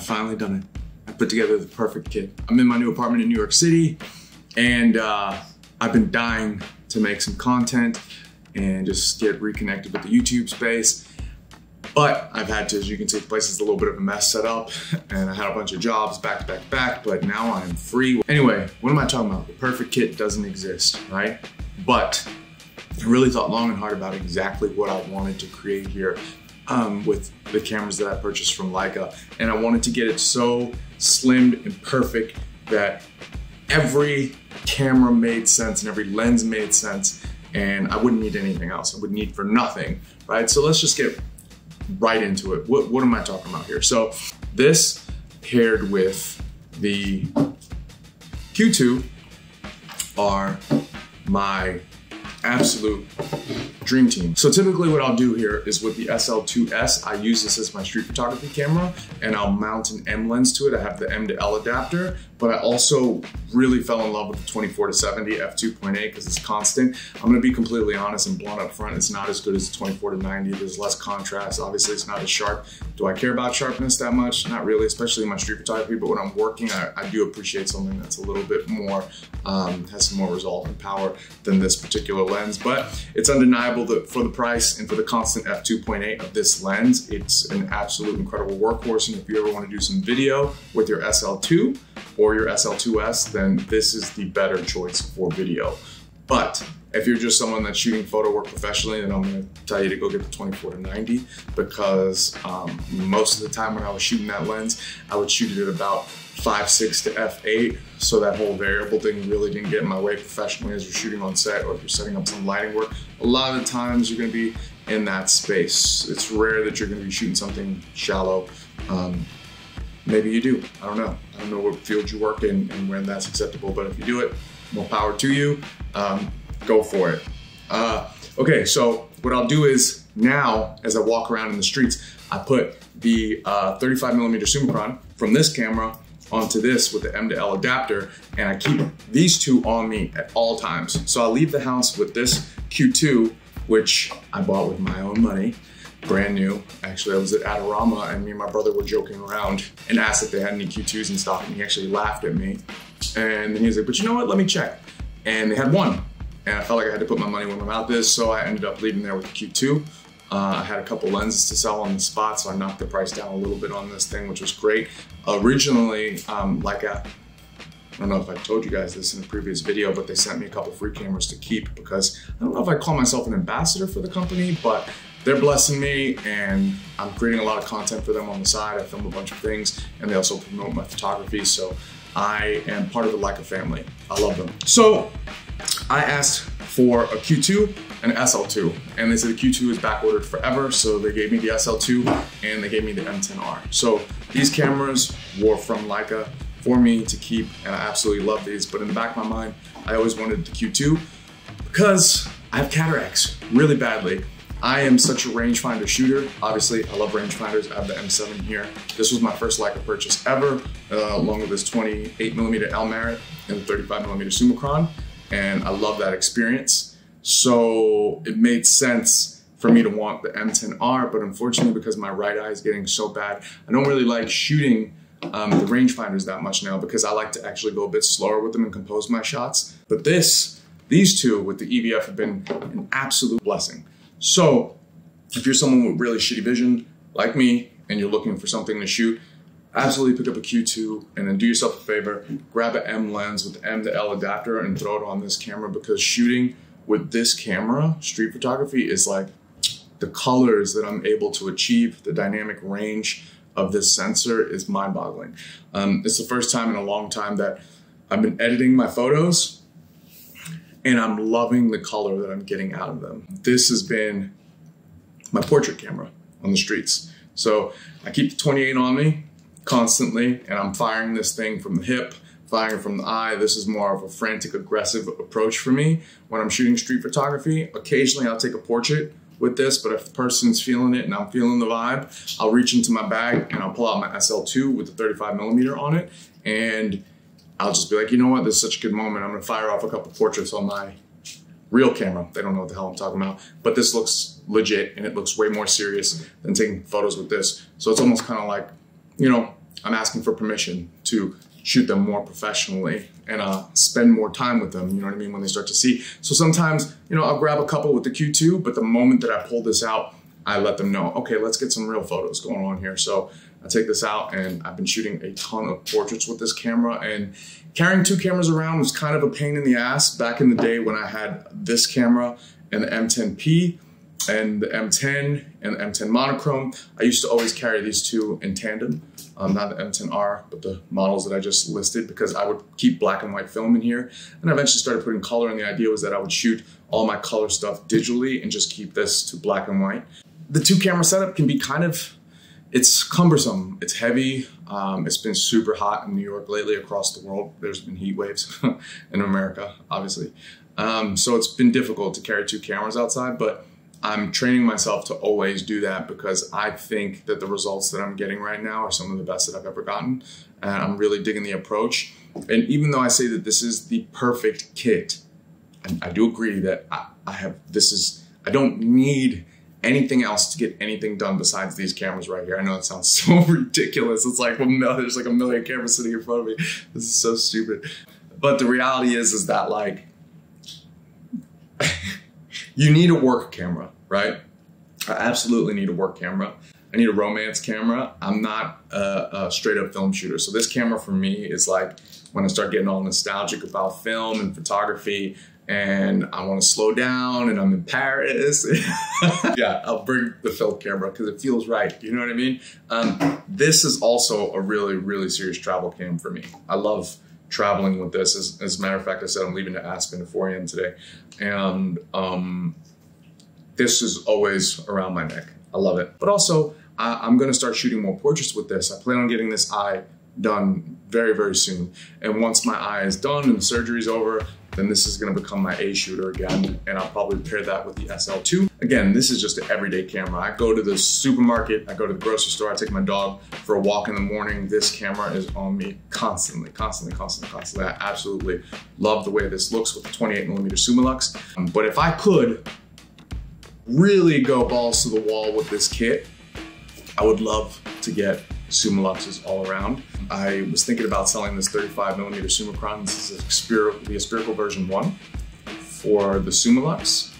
finally done it. I put together the perfect kit. I'm in my new apartment in New York City and uh, I've been dying to make some content and just get reconnected with the YouTube space. But I've had to, as you can see, the place is a little bit of a mess set up and I had a bunch of jobs back to back to back, but now I'm free. Anyway, what am I talking about? The perfect kit doesn't exist, right? But I really thought long and hard about exactly what I wanted to create here um, with the cameras that I purchased from Leica. And I wanted to get it so slimmed and perfect that every camera made sense and every lens made sense and I wouldn't need anything else. I would need for nothing, right? So let's just get right into it. What, what am I talking about here? So this paired with the Q2 are my absolute dream team. So typically what I'll do here is with the SL2S, I use this as my street photography camera and I'll mount an M lens to it. I have the M to L adapter, but I also really fell in love with the 24 to 70 f2.8 because it's constant. I'm gonna be completely honest and blunt up front. It's not as good as the 24 to 90. There's less contrast. Obviously it's not as sharp. Do I care about sharpness that much? Not really, especially in my street photography, but when I'm working, I, I do appreciate something that's a little bit more, um, has some more resolve and power than this particular lens. But it's undeniable that for the price and for the constant f2.8 of this lens, it's an absolute incredible workhorse. And if you ever want to do some video with your SL2 or your SL2S, then this is the better choice for video. But if you're just someone that's shooting photo work professionally, then I'm gonna tell you to go get the 24 to 90 because um, most of the time when I was shooting that lens, I would shoot it at about 5.6 to f8. So that whole variable thing really didn't get in my way professionally as you're shooting on set or if you're setting up some lighting work. A lot of the times you're gonna be in that space. It's rare that you're gonna be shooting something shallow. Um, maybe you do, I don't know. I don't know what field you work in and when that's acceptable, but if you do it, more power to you. Um, go for it. Uh, okay, so what I'll do is now, as I walk around in the streets, I put the uh, 35 millimeter Summicron from this camera onto this with the M to L adapter, and I keep these two on me at all times. So I'll leave the house with this Q2, which I bought with my own money, brand new. Actually, I was at Adorama and me and my brother were joking around and asked if they had any Q2s in stock, and he actually laughed at me. And then he was like, but you know what, let me check. And they had one and I felt like I had to put my money where my mouth is, so I ended up leaving there with the Q2. Uh, I had a couple lenses to sell on the spot, so I knocked the price down a little bit on this thing, which was great. Originally, um, like a, I don't know if I told you guys this in a previous video, but they sent me a couple free cameras to keep because I don't know if I call myself an ambassador for the company, but they're blessing me and I'm creating a lot of content for them on the side. I film a bunch of things and they also promote my photography. So I am part of the Leica family. I love them. So I asked for a Q2 and SL2, and they said the Q2 is back ordered forever, so they gave me the SL2 and they gave me the M10R. So these cameras were from Leica for me to keep, and I absolutely love these, but in the back of my mind, I always wanted the Q2 because I have cataracts really badly. I am such a rangefinder shooter. Obviously, I love rangefinders. I have the M7 here. This was my first Leica purchase ever, uh, along with this 28 millimeter Elmarit and the 35 millimeter Summicron and I love that experience. So it made sense for me to want the M10R, but unfortunately, because my right eye is getting so bad, I don't really like shooting um, the rangefinders that much now because I like to actually go a bit slower with them and compose my shots. But this, these two with the EVF have been an absolute blessing. So if you're someone with really shitty vision like me and you're looking for something to shoot, absolutely pick up a Q2 and then do yourself a favor, grab an M lens with M to L adapter and throw it on this camera because shooting with this camera, street photography, is like the colors that I'm able to achieve, the dynamic range of this sensor is mind boggling. Um, it's the first time in a long time that I've been editing my photos and I'm loving the color that I'm getting out of them. This has been my portrait camera on the streets. So I keep the 28 on me constantly and I'm firing this thing from the hip, firing from the eye. This is more of a frantic, aggressive approach for me when I'm shooting street photography. Occasionally I'll take a portrait with this, but if the person's feeling it and I'm feeling the vibe, I'll reach into my bag and I'll pull out my SL2 with the 35 millimeter on it. And I'll just be like, you know what, this is such a good moment. I'm gonna fire off a couple portraits on my real camera. They don't know what the hell I'm talking about, but this looks legit and it looks way more serious than taking photos with this. So it's almost kind of like, you know, I'm asking for permission to shoot them more professionally and uh, spend more time with them. You know what I mean? When they start to see. So sometimes, you know, I'll grab a couple with the Q2, but the moment that I pull this out, I let them know, okay, let's get some real photos going on here. So I take this out and I've been shooting a ton of portraits with this camera and carrying two cameras around was kind of a pain in the ass back in the day when I had this camera and the M10P and the M10 and the M10 monochrome. I used to always carry these two in tandem, um, not the M10R, but the models that I just listed because I would keep black and white film in here. And I eventually started putting color and the idea was that I would shoot all my color stuff digitally and just keep this to black and white. The two camera setup can be kind of, it's cumbersome, it's heavy. Um, it's been super hot in New York lately across the world. There's been heat waves in America, obviously. Um, so it's been difficult to carry two cameras outside, but I'm training myself to always do that because I think that the results that I'm getting right now are some of the best that I've ever gotten. And I'm really digging the approach. And even though I say that this is the perfect kit, I, I do agree that I, I have, this is, I don't need anything else to get anything done besides these cameras right here. I know it sounds so ridiculous. It's like, well, no, there's like a million cameras sitting in front of me. This is so stupid. But the reality is, is that like, you need a work camera, right? I absolutely need a work camera. I need a romance camera. I'm not a, a, straight up film shooter. So this camera for me is like when I start getting all nostalgic about film and photography and I want to slow down and I'm in Paris. yeah, I'll bring the film camera because it feels right. You know what I mean? Um, this is also a really, really serious travel cam for me. I love traveling with this. As, as, a matter of fact, I said I'm leaving to Aspen at 4 a.m. today. And um, this is always around my neck. I love it. But also, I, am going to start shooting more portraits with this. I plan on getting this eye done very, very soon. And once my eye is done and the surgery's over, then this is gonna become my A shooter again, and I'll probably pair that with the SL2. Again, this is just an everyday camera. I go to the supermarket, I go to the grocery store, I take my dog for a walk in the morning. This camera is on me constantly, constantly, constantly, constantly. I absolutely love the way this looks with the 28 millimeter Summilux. Um, but if I could really go balls to the wall with this kit, I would love to get Summiluxes all around. I was thinking about selling this 35 millimeter Summicron. This is the spherical version one for the Summilux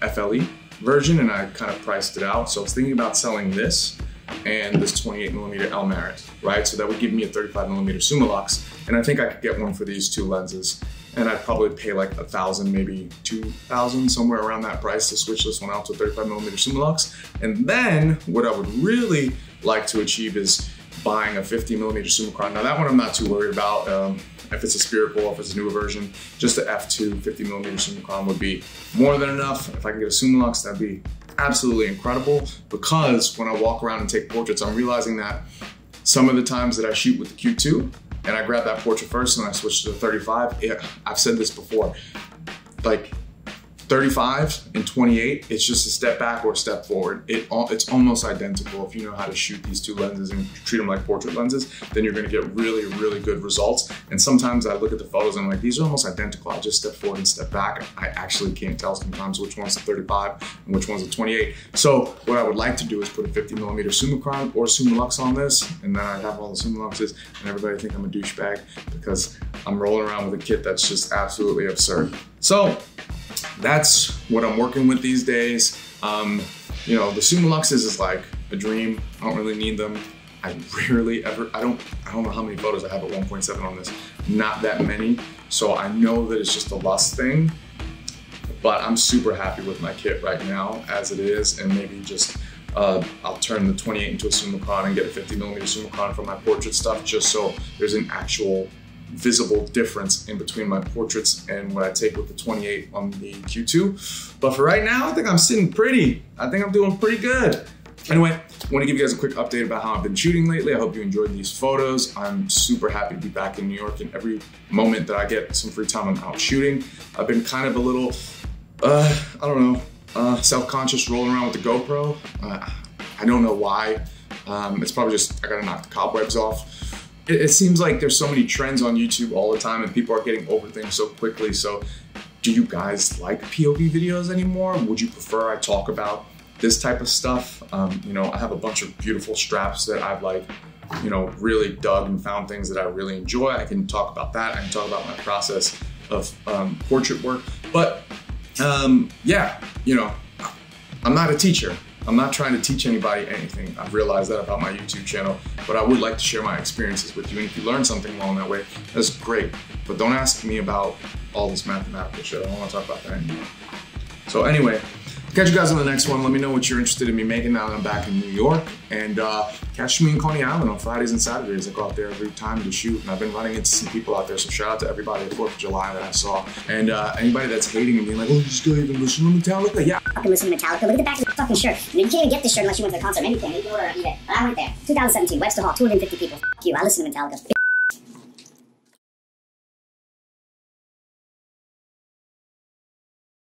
FLE version, and I kind of priced it out. So I was thinking about selling this and this 28 millimeter Elmarit, right? So that would give me a 35 millimeter Summilux, and I think I could get one for these two lenses. And I'd probably pay like a thousand, maybe two thousand, somewhere around that price to switch this one out to a 35 millimeter Summilux. And then what I would really like to achieve is buying a 50 millimeter Summicron. Now that one I'm not too worried about. Um, if it's a Spirit spherical, if it's a newer version, just the F2 50 millimeter Summicron would be more than enough. If I can get a Summilux, that'd be absolutely incredible because when I walk around and take portraits, I'm realizing that some of the times that I shoot with the Q2 and I grab that portrait first and I switch to the 35, it, I've said this before, like 35 and 28, it's just a step back or a step forward. It It's almost identical. If you know how to shoot these two lenses and treat them like portrait lenses, then you're gonna get really, really good results. And sometimes I look at the photos and I'm like, these are almost identical. I just step forward and step back. I actually can't tell sometimes which one's a 35 and which one's a 28. So what I would like to do is put a 50 millimeter Summicron or Summilux on this, and then I'd have all the Summiluxes, and everybody think I'm a douchebag because I'm rolling around with a kit that's just absolutely absurd. So that's what I'm working with these days. Um, you know, the Summiluxes is like a dream. I don't really need them. I rarely ever, I don't, I don't know how many photos I have at 1.7 on this. Not that many. So I know that it's just a lust thing, but I'm super happy with my kit right now as it is. And maybe just, uh, I'll turn the 28 into a Summicron and get a 50 millimeter Summicron for my portrait stuff just so there's an actual visible difference in between my portraits and what I take with the 28 on the Q2. But for right now, I think I'm sitting pretty. I think I'm doing pretty good. Anyway, I want to give you guys a quick update about how I've been shooting lately. I hope you enjoyed these photos. I'm super happy to be back in New York and every moment that I get some free time, I'm out shooting. I've been kind of a little, uh, I don't know, uh, self-conscious rolling around with the GoPro. Uh, I don't know why. Um, it's probably just, I gotta knock the cobwebs off it, it seems like there's so many trends on YouTube all the time and people are getting over things so quickly. So do you guys like POV videos anymore? Would you prefer I talk about this type of stuff? Um, you know, I have a bunch of beautiful straps that I've like you know, really dug and found things that I really enjoy. I can talk about that. I can talk about my process of um, portrait work. But um, yeah, you know, I'm not a teacher. I'm not trying to teach anybody anything. I've realized that about my YouTube channel, but I would like to share my experiences with you. And if you learn something along that way, that's great. But don't ask me about all this mathematical shit. I don't want to talk about that anymore. So anyway, catch you guys on the next one. Let me know what you're interested in me making now that I'm back in New York. And uh, catch me in Coney Island on Fridays and Saturdays. I go out there every time to shoot. And I've been running into some people out there. So shout out to everybody at 4th of July that I saw. And uh, anybody that's hating and being like, oh, this guy even listen to Metallica. Yeah. Fucking listen to Metallica. Look at the back of the fucking shirt. I mean, you can't even get this shirt unless you went to the concert. Maybe you can. Maybe you can order eBay. But I went there. 2017, Webster Hall, 250 people. F you. I listen to Metallica.